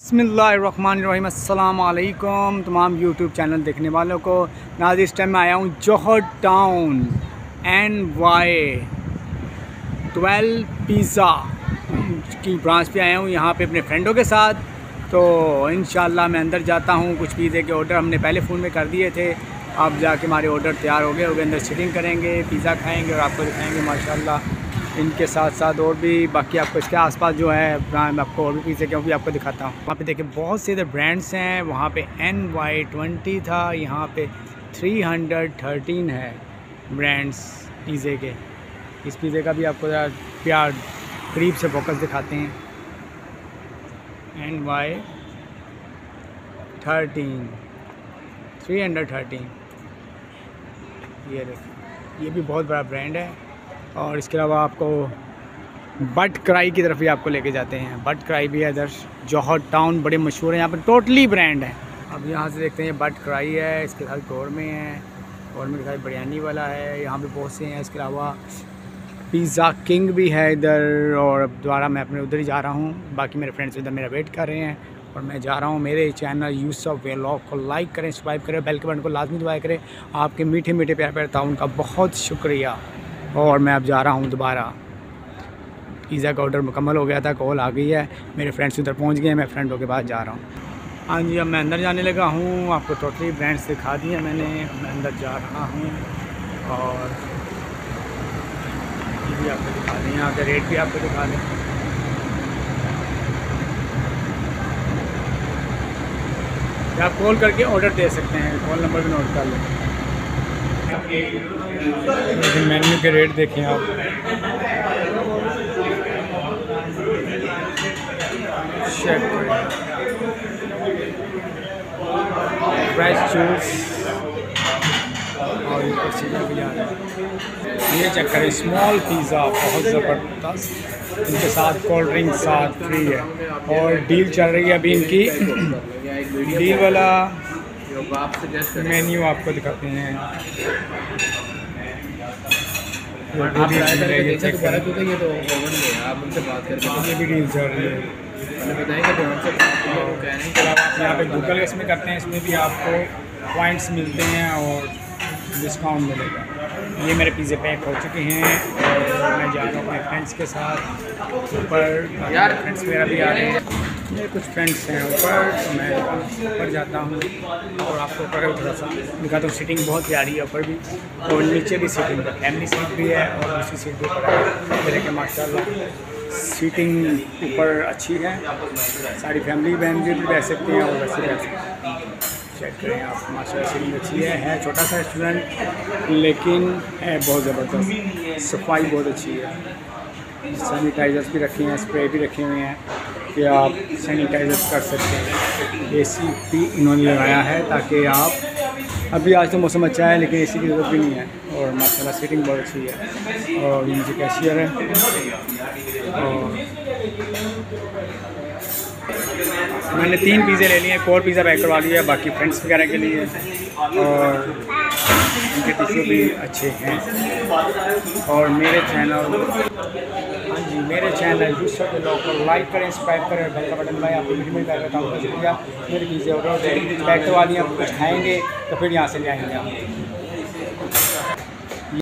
बसमीम अल्लाम तमाम YouTube channel देखने वालों को नाज इस टाइम मैं आया हूँ Johar town N Y twelve pizza की ब्रांच पे आया हूँ। यहाँ पे अपने फ्रेंडों के साथ। तो इन मैं अंदर जाता हूँ। कुछ पिज़्ज़े के ऑर्डर हमने पहले फ़ोन में कर दिए थे। अब जाके हमारे ऑर्डर तैयार हो गए हो गए, अंदर सिटिंग करेंगे पिज़्ज़ा खाएँगे और आपको दिखाएँगे, माशाल्लाह। इनके साथ साथ और भी बाकी आपको इसके आसपास जो है ब्रांड आपको और भी पीछे क्यों भी आपको दिखाता हूँ। वहाँ पे देखिए बहुत से इधर ब्रांड्स हैं, वहाँ पे एन वाई ट्वेंटी था, यहाँ पे थ्री हंड्रेड थर्टीन है ब्रांड्स पिज़्ज़े के। इस पिज़्ज़े का भी आपको प्यार, करीब से फोकस दिखाते हैं। N Y thirteen three hundred thirteen ये देखिए, ये भी बहुत बड़ा ब्रांड है। और इसके अलावा आपको बट कराई की तरफ़ भी आपको लेके जाते हैं। बट कराई भी है इधर जौहर टाउन बड़े मशहूर हैं, यहाँ पर टोटली ब्रांड है। अब यहाँ से देखते हैं, बट कराई है, इसके साथ गोर में है और मेरे साथ बिरयानी वाला है, यहाँ पे बहुत से हैं, इसके अलावा पिज़्ज़ा किंग भी है इधर, और अब दोबारा मैं अपने उधर ही जा रहा हूँ, बाकी मेरे फ्रेंड्स इधर मेरा वेट कर रहे हैं, और मैं जा रहा हूँ मेरे चैनल यूसफ वेलॉग को लाइक करें, सब्सक्राइब करें बेल के बटन को लाजमी दबाया करें, आपके मीठे मीठे प्यार प्यार था उनका बहुत शुक्रिया। और मैं अब जा रहा हूँ दोबारा। पिज़्ज़ा का ऑर्डर मुकम्मल हो गया था कॉल आ गई है। मेरे फ्रेंड्स उधर पहुँच गए, मैं फ्रेंडों के पास जा रहा हूँ। हाँ जी, अब मैं अंदर जाने लगा हूँ। आपको टोटली ब्रांड्स दिखा दिए मैंने। मैं अंदर जा रहा हूँ और ये भी आपको दिखा दें। यहाँ के रेट भी आपको दिखा दें। आप कॉल करके ऑर्डर दे सकते हैं। कॉल नंबर भी नोट कर लें। लेकिन मेन्यू के रेट देखें आप। चेक चूज़ और ऊपर ये चेक करें स्मॉल पिज़्ज़ा बहुत ज़बरदस्त। इनके साथ कोल्ड ड्रिंक साथ फ्री है। और डील चल रही है अभी इनकी। डील वाला मेन्यू आपको दिखाते हैं। ये चेक करें ये तो ओवन में आप उनसे बात करके ये भी डील चल रही है। बताएँगे तो हमसे आप यहाँ पे गूगल इसमें करते हैं इसमें भी आपको पॉइंट्स मिलते हैं और डिस्काउंट मिलेगा। ये मेरे पिज़्ज़े पैक हो चुके हैं और मैं जा रहा हूँ अपने फ्रेंड्स के साथ। ऊपर यार फ्रेंड्स मेरा भी आ रहे हैं। मेरे कुछ फ्रेंड्स हैं ऊपर तो मैं ऊपर जाता हूँ, और आपको ऊपर थोड़ा सा दिखाता हूँ सीटिंग बहुत प्यारी है, ऊपर भी, और नीचे भी सीटिंग है फैमिली सीट भी है, और दूसरी सीट भी ऊपर मेरे के माशा सीटिंग ऊपर अच्छी है। सारी फैमिली बहन भी रह सकती हैं और वैसे रह सकती हैं। चेक करें आप माशा सीटिंग अच्छी है। है छोटा सा रेस्टोरेंट लेकिन है बहुत ज़बरदस्त। सफ़ाई बहुत अच्छी है। सैनिटाइजर्स भी रखे हैं, स्प्रे भी रखे हुए हैं कि आप सैनिटाइजर कर सकते हैं। एसी भी इन्होंने लगाया है ताकि आप, अभी आज तो मौसम अच्छा है लेकिन एसी की ज़रूरत भी नहीं है और माशाल्लाह सीटिंग बहुत अच्छी है और नीचे कैशियर है और मैंने तीन पिज़्ज़े ले लिए हैं और पिज़्ज़ा पैक करवा लिया है बाकी फ्रेंड्स वगैरह के लिए और उनके टिश्यू भी अच्छे हैं। और मेरे चैनल जी, मेरे चैनल लोग को लाइक करें सब्सक्राइब करें बेल का बटन दबाएँ। आपको वीडियो में बैठ शुक्रिया। मेरे कीजिए और बैठे वाली आप कुछ खाएँगे तो फिर यहाँ से ले आएँगे आप।